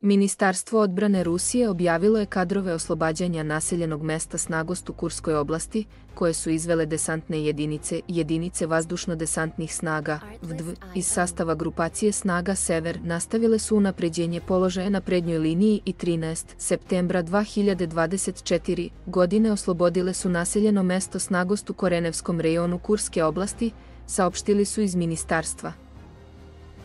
Ministarstvo odbrane Rusije objavilo je kadrove oslobađanja naseljenog mesta Snagost u Kurskoj oblasti, koje su izvele desantne jedinice jedinice vazdušno-desantnih snaga VDV iz sastava grupacije snaga Sever nastavile su unapređenje položaja na prednjoj liniji i 13. septembra 2024 godine oslobodile su naseljeno mesto Snagost u Korenevskom rejonu Kurske oblasti, saopštili su iz ministarstva.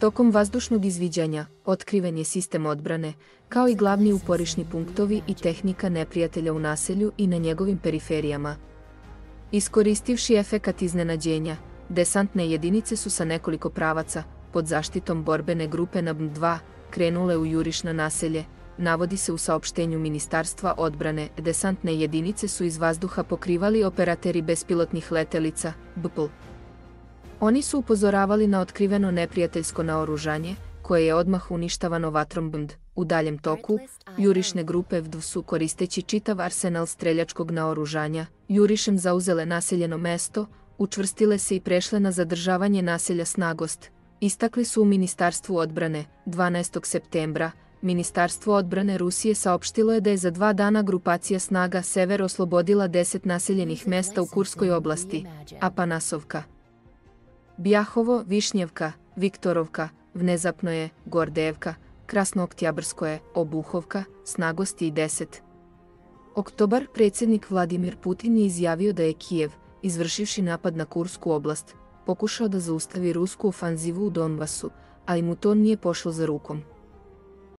Tokom vazdušnog izviđanja, otkriven je sistem odbrane, kao i glavni uporišni punktovi i tehnika neprijatelja u naselju i na njegovim periferijama. Iskoristivši efekat iznenađenja, desantne jedinice su sa nekoliko pravaca, pod zaštitom borbene grupe NAB-2, krenule u jurišno naselje, navodi se u saopštenju Ministarstva odbrane, desantne jedinice su iz vazduha pokrivali operateri bespilotnih letelica, BPL, Oni su upozoravali na otkriveno neprijateljsko naoružanje, koje je odmah uništavano vatrom BND. U daljem toku, jurišne grupe VDV su koristeći čitav arsenal streljačkog naoružanja, jurišem zauzele naseljeno mesto, učvrstile se i prešle na zadržavanje naselja Snagost. Istakli su u Ministarstvu odbrane 12. septembra, Ministarstvo odbrane Rusije saopštilo je da je za dva dana grupacija snaga Sever oslobodila 10 naseljenih mesta u Kurskoj oblasti, a Panasovka, Bjahovo, Višnjevka, Viktorovka, Внезапно je, Gordevka, Krasnooktjabrsko je, Snagosti i 10. Oktobar predsjednik Vladimir Putin je izjavio da je Kijev, izvršivši napad na Kursku oblast, pokušao da zaustavi rusku ofanzivu u Donbasu, ali mu to nije pošlo za rukom.